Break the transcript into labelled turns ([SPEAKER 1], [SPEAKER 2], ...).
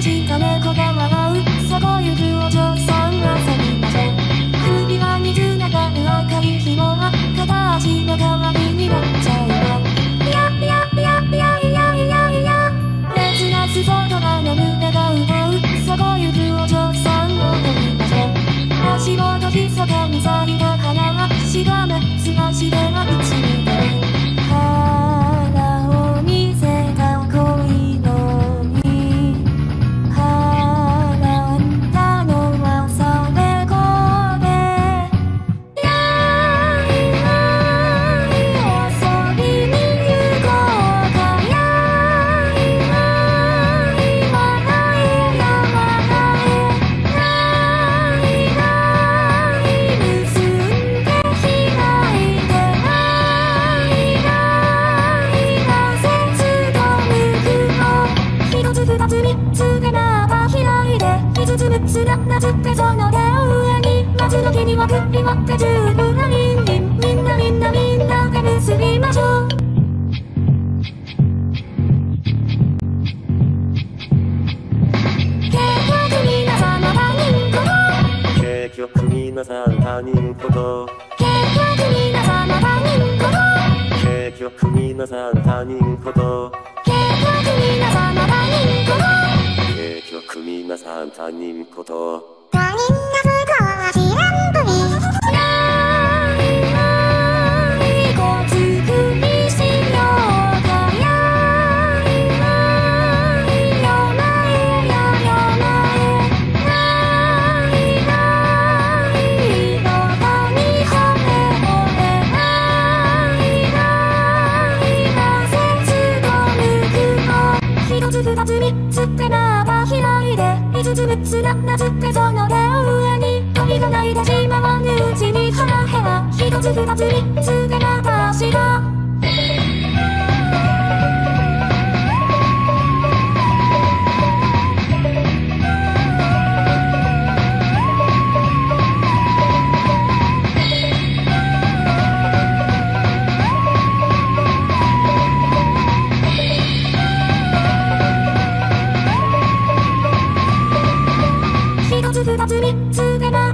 [SPEAKER 1] 羊か猫が笑うそこゆくお嬢さんがせみましょう首は水流る赤い紐は片足の代わりになっちゃうのいやいやいやいやいやいやいや熱なす外がの胸が歌うそこゆくお嬢さんを飲みましょう足元ひそかに咲いた花はしがめ六つ七つってその手を上に松の木には首輪って十分なみんみんみんなみんなみんなで結びましょう。結局皆様他人事
[SPEAKER 2] 結局皆さん他人事
[SPEAKER 1] 結局皆様他人事
[SPEAKER 2] 結局皆さん他人
[SPEAKER 1] 皆
[SPEAKER 2] さん他人こと。
[SPEAKER 3] 他人の不幸は知らんぷり
[SPEAKER 1] て五つ六つ七つってその手を上に旅がないでしまわぬうちに腹減ら一つ二つ三つつ二つ三つでま